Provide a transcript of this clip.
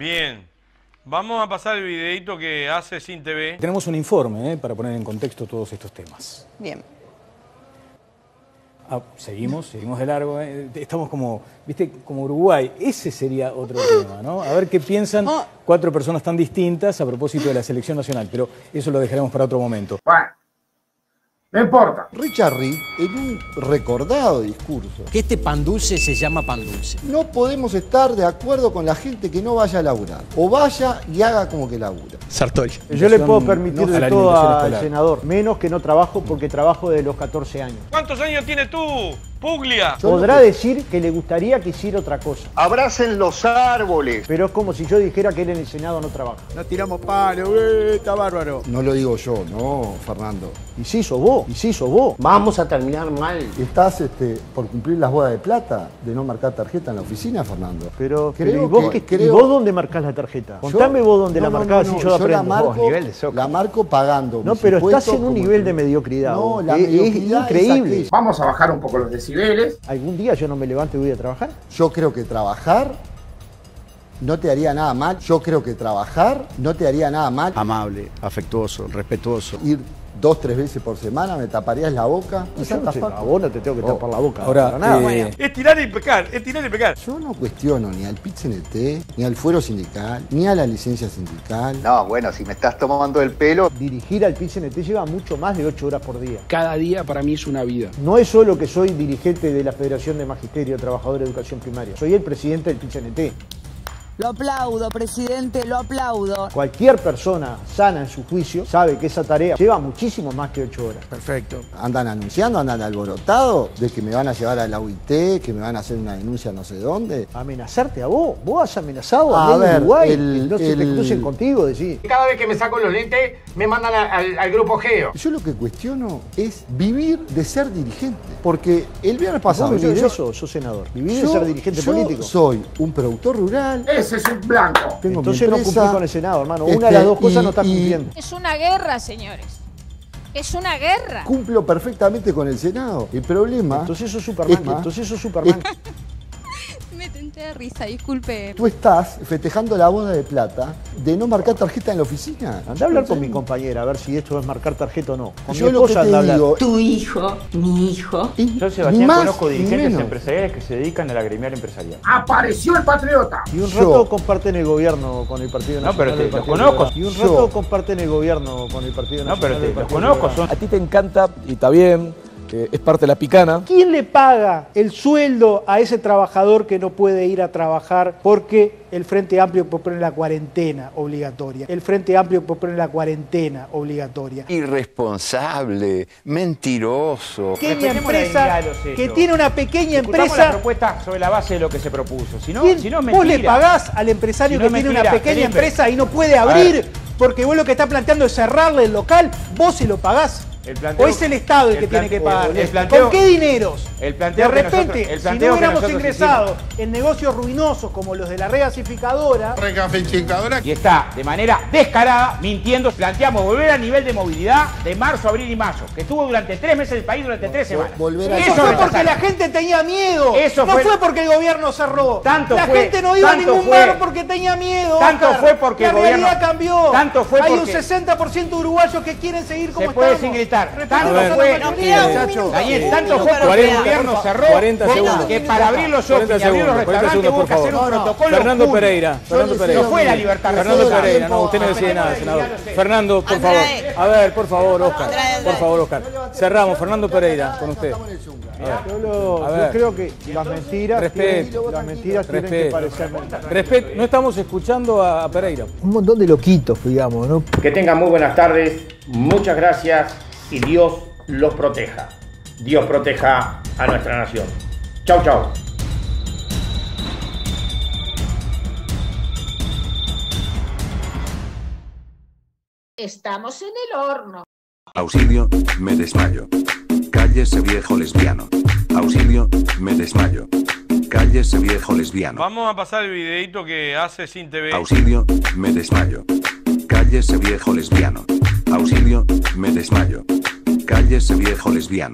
Bien. Vamos a pasar el videito que hace Sin TV. Tenemos un informe eh, para poner en contexto todos estos temas. Bien. Ah, seguimos, seguimos de largo. eh. Estamos como, viste, como Uruguay. Ese sería otro tema, ¿no? A ver qué piensan Oh. cuatro personas tan distintas a propósito de la selección nacional. Pero eso lo dejaremos para otro momento. No importa. Richard Reed, en un recordado discurso, que este pan dulce se llama pan dulce. no podemos estar de acuerdo con la gente que no vaya a laburar. O vaya y haga como que labura. Sartori. Yo le puedo permitir No, de todo al senador, menos que no trabajo porque trabajo de los 14 años. ¿Cuántos años tienes tú, Puglia? Yo Podrá que- decir que le gustaría que hiciera otra cosa, Abracen los árboles. pero es como si yo dijera que él en el Senado no trabaja. No tiramos palo, eh, está bárbaro. No lo digo yo, no, Fernando. Y sí sos vos, y sí sos vos. Vamos a terminar mal. ¿Estás este, por cumplir las bodas de plata de no marcar tarjeta en la oficina, Fernando? Pero, Creo pero ¿y, vos, que- qué- y vos dónde marcás la tarjeta? Yo- Contame vos dónde No, la marcás no, y no, yo la la aprendo. marco, nivel de la marco pagando. No, pero estás en un nivel que- de mediocridad. No, la es mediocridad es increíble. Vamos a bajar un poco los decibeles. ¿Algún día yo no me levanto y voy a trabajar? Yo creo que trabajar no te haría nada mal. Yo creo que trabajar no te haría nada mal. Amable, afectuoso, respetuoso. Ir dos, tres veces por semana, me taparías la boca. Yo no no te tengo que Oh, tapar la boca. Ahora, para nada. eh, Es tirar y pecar, es tirar y pecar. Yo no cuestiono ni al PIT-CNT, ni al fuero sindical, ni a la licencia sindical. No, bueno, si me estás tomando el pelo, Dirigir al PCNT lleva mucho más de 8 horas por día. Cada día para mí es una vida. No es solo que soy dirigente de la Federación de Magisterio Trabajador de Educación Primaria, soy el presidente del PCNT. Lo aplaudo, presidente, lo aplaudo. Cualquier persona sana en su juicio sabe que esa tarea lleva muchísimo más que 8 horas. Perfecto. Andan anunciando, andan alborotados de que me van a llevar a la UIT, que me van a hacer una denuncia no sé dónde. Amenazarte a vos, vos has amenazado a, A ver, Uruguay, el- que no se te el- crucen contigo, decís. Cada vez que me saco los lentes, me mandan a- al, al grupo Geo. Yo lo que cuestiono es vivir de ser dirigente. Porque el viernes pasado. ¿Vos yo- vivís yo- de eso, sos senador? ¿Vivís de ser dirigente yo político? Soy un productor rural. Ese es un blanco. Tengo Entonces no empresa, cumplís con el Senado, hermano. Una de este, las dos cosas y- no estás y cumpliendo. Es una guerra, señores. Es una guerra. Cumplo perfectamente con el Senado. El problema. Entonces sos Superman. Es Entonces sos Superman. Me tenté de risa, disculpe. Tú estás festejando la boda de plata de no marcar tarjeta en la oficina. Andá a hablar con mi compañera a ver si esto es marcar tarjeta o no. Con Yo mi lo que te anda a hablar. digo. Tu hijo, mi hijo. Yo, Sebastián, más conozco dirigentes empresariales que se dedican a la gremial empresarial. Apareció el patriota. Y un Yo- rato comparten el gobierno con el Partido No, Nacional. pero te- los conozco. Y un Yo- rato comparten el gobierno con el Partido No, Nacional. pero te- los conozco, son a ti te encanta y está bien, eh, es parte de la picana. ¿Quién le paga el sueldo a ese trabajador que no puede ir a trabajar porque el Frente Amplio propone la cuarentena obligatoria? El Frente Amplio propone la cuarentena obligatoria. irresponsable, mentiroso. Pequeña la empresa que tiene una pequeña Discutamos la empresa. propuesta sobre la base de lo que se propuso. Si no, ¿Quién- si no vos le pagás al empresario Si no que tiene mentira, una pequeña Felipe. empresa y no puede abrir porque vos lo que estás planteando es cerrarle el local, vos se lo pagás. El planteo- o es el Estado el, el que tiene que pagar. el planteo- ¿Con qué dineros? el planteo de que repente, nosotros- el si no hubiéramos ingresado en negocios ruinosos como los de la regasificadora, Y está de manera descarada mintiendo. Planteamos volver al nivel de movilidad de marzo, abril y mayo, que estuvo durante tres meses el país durante tres semanas. volver a- eso Eso fue porque la gente tenía miedo. Eso no fue- fue, porque el gobierno cerró. Tanto la fue- gente no iba a ningún fue- bar porque tenía miedo. tanto Oscar. fue porque la el gobierno- realidad cambió. tanto fue Hay un porque- 60% de uruguayos que quieren seguir como Se puede estamos. Respetando Tanto fue, mayoría. Nos queda un muchacho, minuto. Daniel, Un tanto fue porque el gobierno cerró 40 que- segundos. que para abrir los shopping 40 y abrir los segundos, 40 restaurantes segundos, hubo que hacer un protocolo Fernando. Pereira, Fernando Pereira. No fue la libertad Fernando. Pereira, no, usted no decide nada, senador. Fernando, por favor. Andrade. A ver, por favor, Oscar. Por favor, Oscar. Cerramos, Fernando Pereira, con usted. Yo, lo- A yo ver. creo que las mentiras, Respeto. tienen, las mentiras tienen que parecer mentiras. Respeto, no estamos escuchando a Pereira. Un montón de loquitos, digamos, ¿no? Que tengan muy buenas tardes, muchas gracias y Dios los proteja. Dios proteja a nuestra nación. Chau, chau. Estamos en el horno. Auxilio, me desmayo. Cállese viejo lesbiano. Auxilio, me desmayo. Cállese viejo lesbiano. Vamos a pasar el videito que hace Sin TV. Auxilio, me desmayo. Cállese viejo lesbiano. Auxilio, me desmayo. Cállese viejo lesbiano.